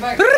Bye.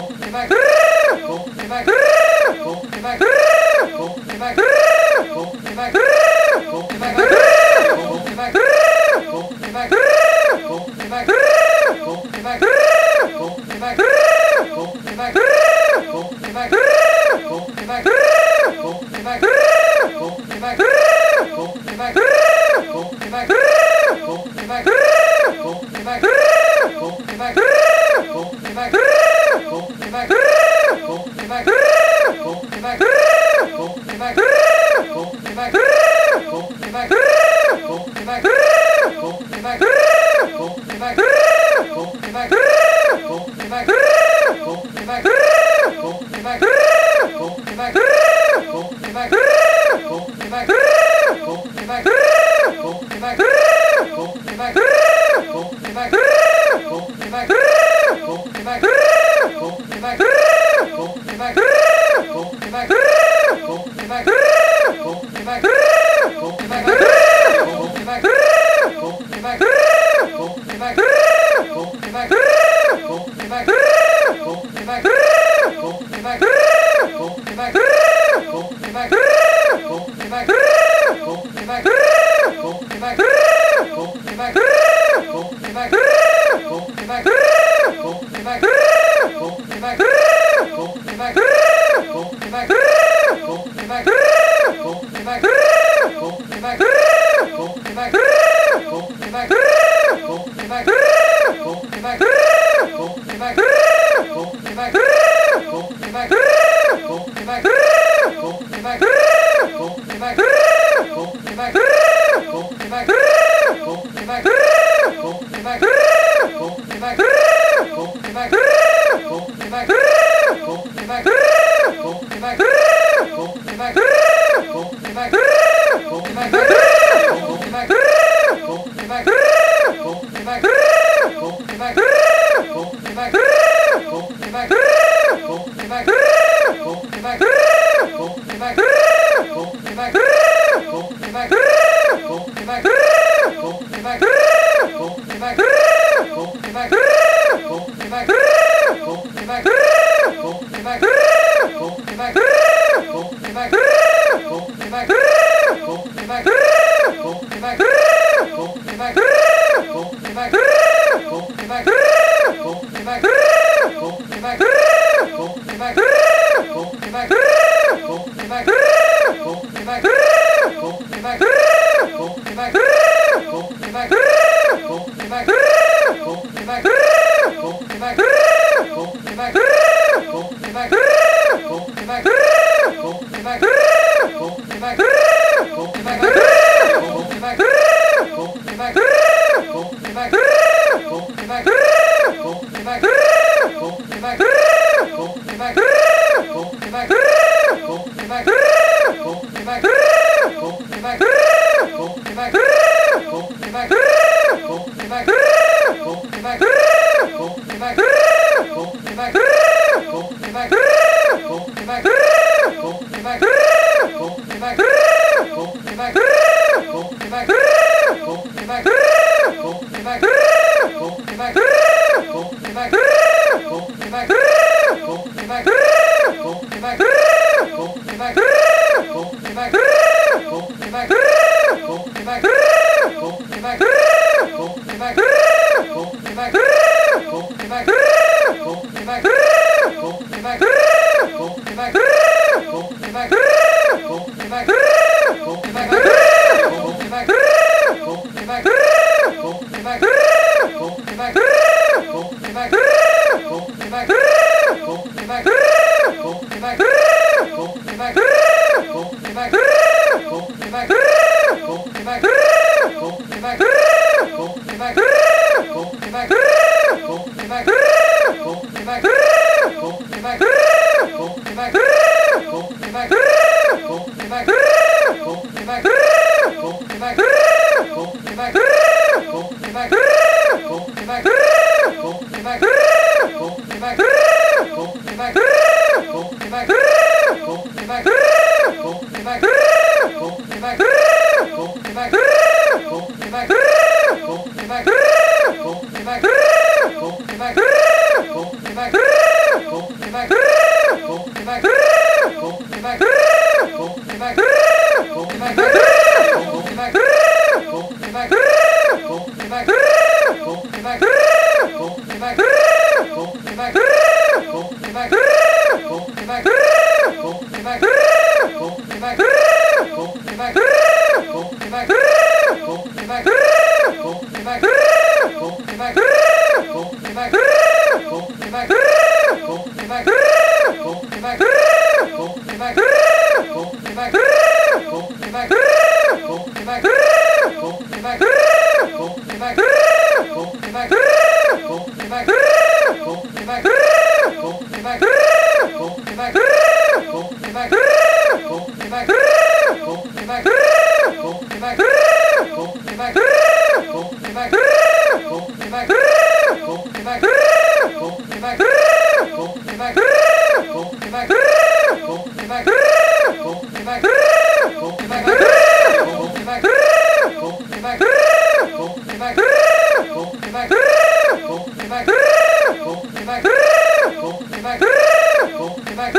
Bon, Come Bye. Back. Bye. Bye.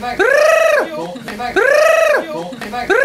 Brrr. Brrr. Brrr.